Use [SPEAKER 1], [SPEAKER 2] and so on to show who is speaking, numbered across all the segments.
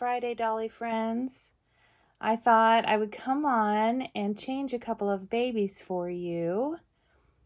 [SPEAKER 1] Friday, Dolly friends. I thought I would come on and change a couple of babies for you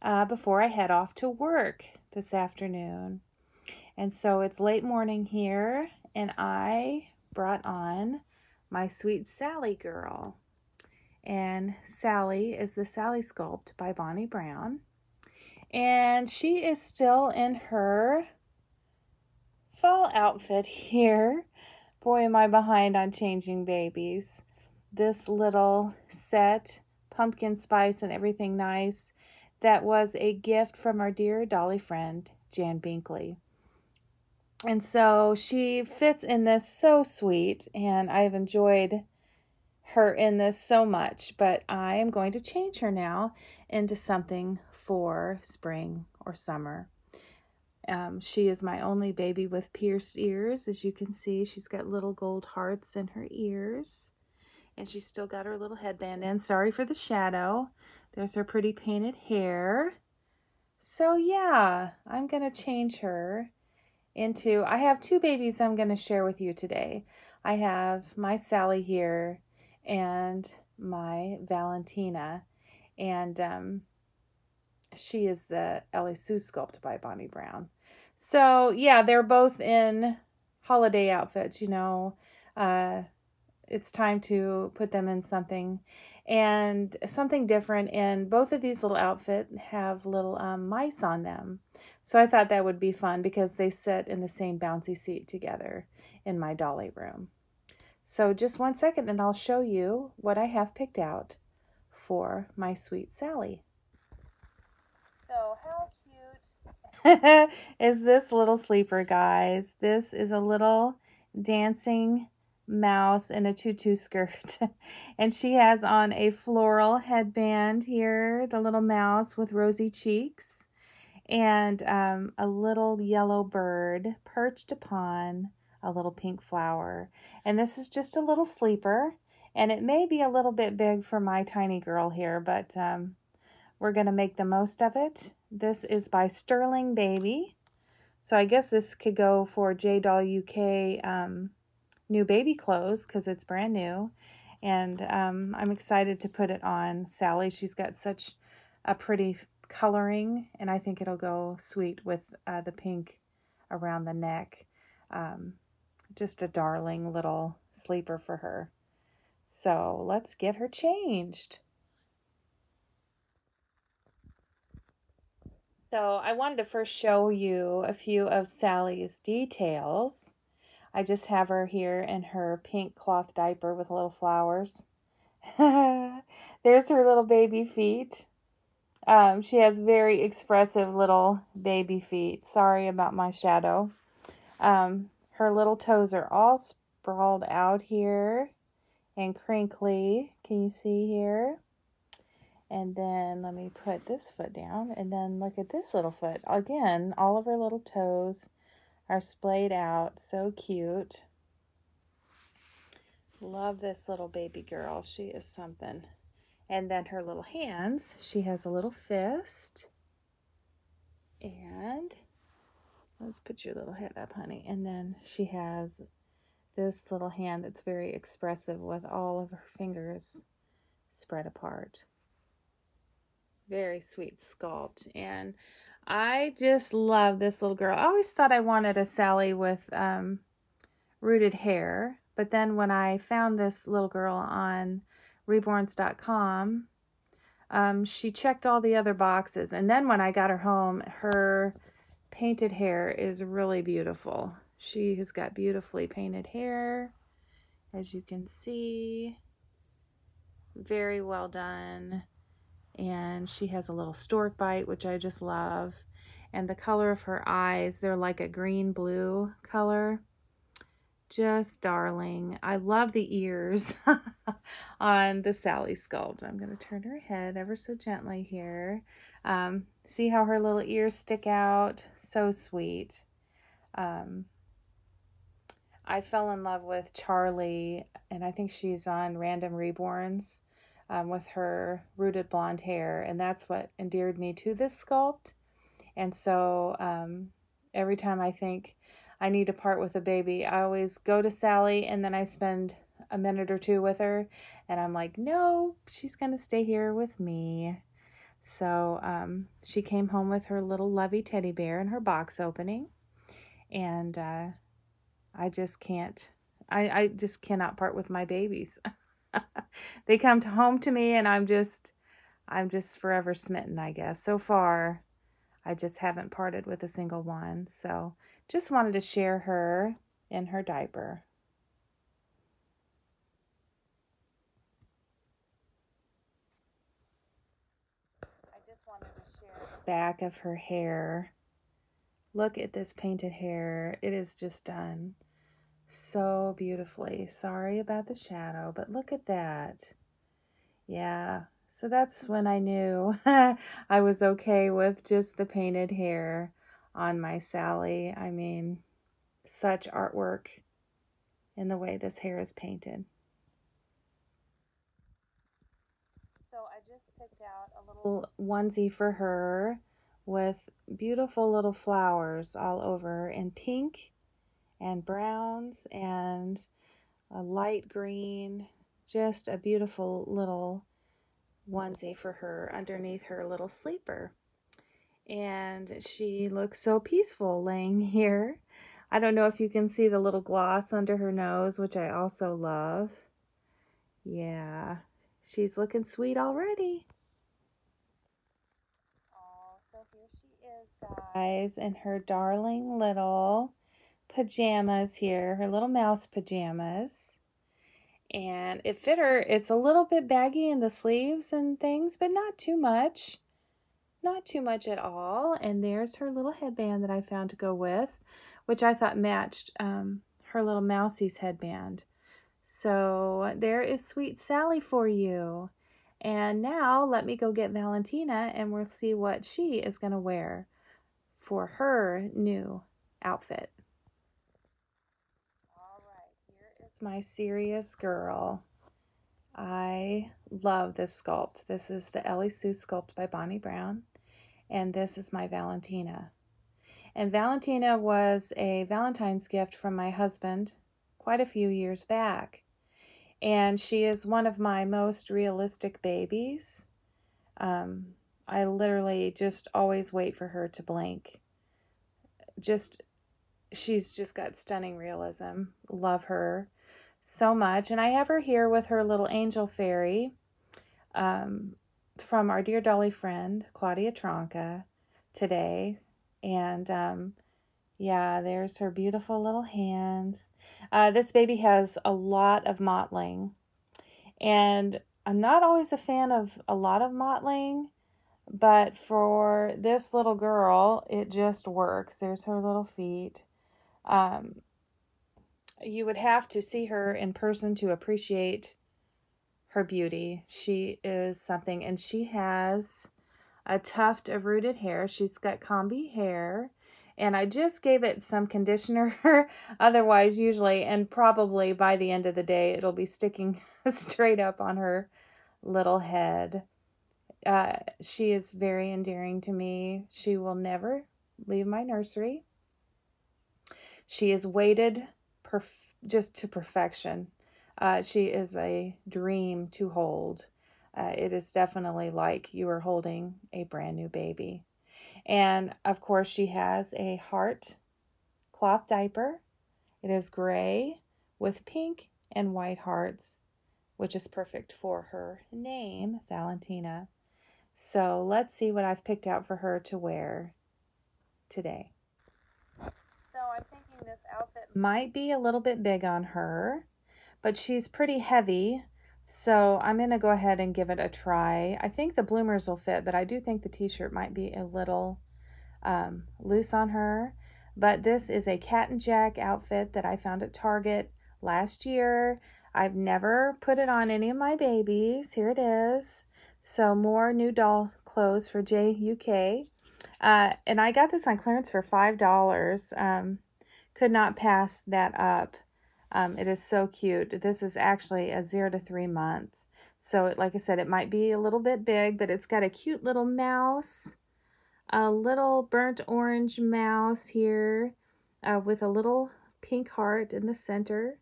[SPEAKER 1] uh, before I head off to work this afternoon. And so it's late morning here, and I brought on my sweet Sally girl. And Sally is the Sally Sculpt by Bonnie Brown. And she is still in her fall outfit here. Boy, am I behind on changing babies. This little set, pumpkin spice and everything nice, that was a gift from our dear Dolly friend, Jan Binkley. And so she fits in this so sweet, and I've enjoyed her in this so much, but I am going to change her now into something for spring or summer. Um, she is my only baby with pierced ears. As you can see, she's got little gold hearts in her ears. And she's still got her little headband in. Sorry for the shadow. There's her pretty painted hair. So yeah, I'm going to change her into, I have two babies I'm going to share with you today. I have my Sally here and my Valentina. And um, she is the Ellie Sue sculpt by Bonnie Brown. So yeah, they're both in holiday outfits, you know. Uh, it's time to put them in something and something different. And both of these little outfits have little um, mice on them. So I thought that would be fun because they sit in the same bouncy seat together in my dolly room. So just one second and I'll show you what I have picked out for my sweet Sally. So how is this little sleeper, guys? This is a little dancing mouse in a tutu skirt. and she has on a floral headband here, the little mouse with rosy cheeks, and um, a little yellow bird perched upon a little pink flower. And this is just a little sleeper. And it may be a little bit big for my tiny girl here, but um, we're going to make the most of it. This is by Sterling Baby. So I guess this could go for J Doll UK um, new baby clothes because it's brand new. And um, I'm excited to put it on Sally. She's got such a pretty coloring, and I think it'll go sweet with uh, the pink around the neck. Um, just a darling little sleeper for her. So let's get her changed. So I wanted to first show you a few of Sally's details. I just have her here in her pink cloth diaper with little flowers. There's her little baby feet. Um, she has very expressive little baby feet. Sorry about my shadow. Um, her little toes are all sprawled out here and crinkly. Can you see here? And then let me put this foot down and then look at this little foot. Again, all of her little toes are splayed out. So cute. Love this little baby girl. She is something. And then her little hands. She has a little fist. And let's put your little head up, honey. And then she has this little hand that's very expressive with all of her fingers spread apart very sweet sculpt. And I just love this little girl. I always thought I wanted a Sally with um, rooted hair. But then when I found this little girl on reborns.com, um, she checked all the other boxes. And then when I got her home, her painted hair is really beautiful. She has got beautifully painted hair, as you can see. Very well done and she has a little stork bite, which I just love. And the color of her eyes, they're like a green blue color. Just darling. I love the ears on the Sally sculpt. I'm going to turn her head ever so gently here. Um, see how her little ears stick out? So sweet. Um, I fell in love with Charlie, and I think she's on Random Reborns um, with her rooted blonde hair, and that's what endeared me to this sculpt. And so um, every time I think I need to part with a baby. I always go to Sally and then I spend a minute or two with her and I'm like, no, she's going to stay here with me. So um, she came home with her little lovey teddy bear and her box opening. And uh, I just can't, I, I just cannot part with my babies. they come to home to me and I'm just, I'm just forever smitten, I guess. So far, I just haven't parted with a single one. So just wanted to share her in her diaper. I just wanted to share the back of her hair. Look at this painted hair. It is just done so beautifully. Sorry about the shadow, but look at that. Yeah, so that's when I knew I was okay with just the painted hair on my Sally. I mean, such artwork in the way this hair is painted. So I just picked out a little onesie for her with beautiful little flowers all over in pink and browns and a light green. Just a beautiful little onesie for her underneath her little sleeper. And she looks so peaceful laying here. I don't know if you can see the little gloss under her nose, which I also love. Yeah, she's looking sweet already. Oh, so here she is, guys, in her darling little pajamas here, her little mouse pajamas and it fit her. It's a little bit baggy in the sleeves and things, but not too much. Not too much at all. And there's her little headband that I found to go with, which I thought matched um, her little mousie's headband. So there is Sweet Sally for you. And now let me go get Valentina and we'll see what she is going to wear for her new outfit. My serious girl. I love this sculpt. This is the Ellie Sue sculpt by Bonnie Brown. And this is my Valentina. And Valentina was a Valentine's gift from my husband quite a few years back. And she is one of my most realistic babies. Um, I literally just always wait for her to blink. Just, she's just got stunning realism. Love her so much. And I have her here with her little angel fairy um, from our dear Dolly friend, Claudia Tronca, today. And um, yeah, there's her beautiful little hands. Uh, this baby has a lot of mottling. And I'm not always a fan of a lot of mottling, but for this little girl, it just works. There's her little feet. Um, you would have to see her in person to appreciate her beauty. She is something, and she has a tuft of rooted hair. She's got combi hair, and I just gave it some conditioner. Otherwise, usually, and probably by the end of the day, it'll be sticking straight up on her little head. Uh, she is very endearing to me. She will never leave my nursery. She is weighted perf- just to perfection. Uh, she is a dream to hold. Uh, it is definitely like you are holding a brand new baby. And of course, she has a heart cloth diaper. It is gray with pink and white hearts, which is perfect for her name, Valentina. So let's see what I've picked out for her to wear today. So I'm thinking this outfit might be a little bit big on her, but she's pretty heavy. So I'm going to go ahead and give it a try. I think the bloomers will fit, but I do think the t-shirt might be a little um, loose on her. But this is a Cat and Jack outfit that I found at Target last year. I've never put it on any of my babies. Here it is. So more new doll clothes for JUK. Uh, and I got this on clearance for $5. Um, could not pass that up. Um, it is so cute. This is actually a zero to three month. So, like I said, it might be a little bit big, but it's got a cute little mouse, a little burnt orange mouse here, uh, with a little pink heart in the center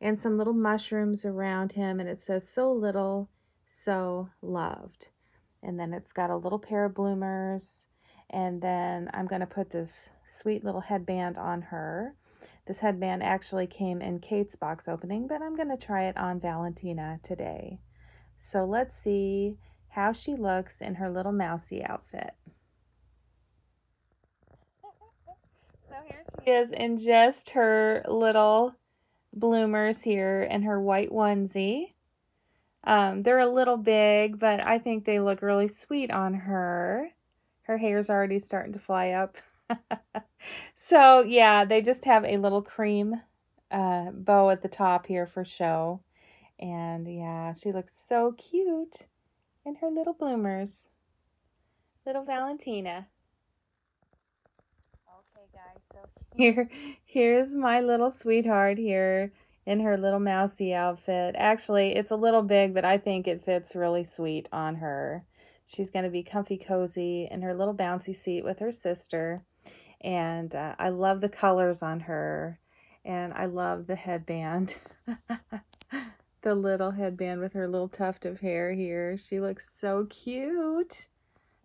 [SPEAKER 1] and some little mushrooms around him. And it says, so little, so loved. And then it's got a little pair of bloomers. And then I'm going to put this sweet little headband on her. This headband actually came in Kate's box opening, but I'm going to try it on Valentina today. So let's see how she looks in her little mousy outfit. So here she is in just her little bloomers here and her white onesie. Um, they're a little big, but I think they look really sweet on her. Her hair's already starting to fly up. so yeah, they just have a little cream uh, bow at the top here for show. And yeah, she looks so cute in her little bloomers. Little Valentina. Okay guys, so here, here's my little sweetheart here in her little mousy outfit. Actually, it's a little big, but I think it fits really sweet on her. She's going to be comfy cozy in her little bouncy seat with her sister. And uh, I love the colors on her. And I love the headband. the little headband with her little tuft of hair here. She looks so cute.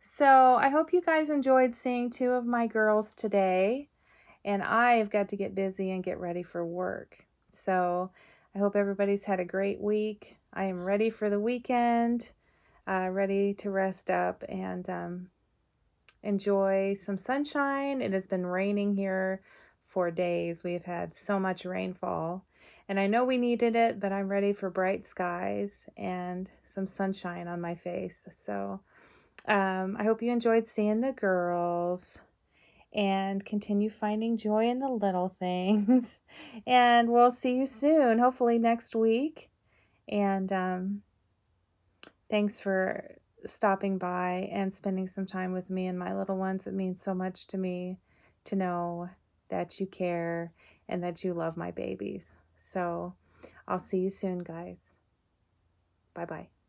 [SPEAKER 1] So I hope you guys enjoyed seeing two of my girls today. And I've got to get busy and get ready for work. So I hope everybody's had a great week. I am ready for the weekend, uh, ready to rest up and um, enjoy some sunshine. It has been raining here for days. We've had so much rainfall. And I know we needed it, but I'm ready for bright skies and some sunshine on my face. So um, I hope you enjoyed seeing the girls and continue finding joy in the little things. and we'll see you soon, hopefully next week. And um, thanks for stopping by and spending some time with me and my little ones. It means so much to me to know that you care and that you love my babies. So I'll see you soon, guys. Bye bye.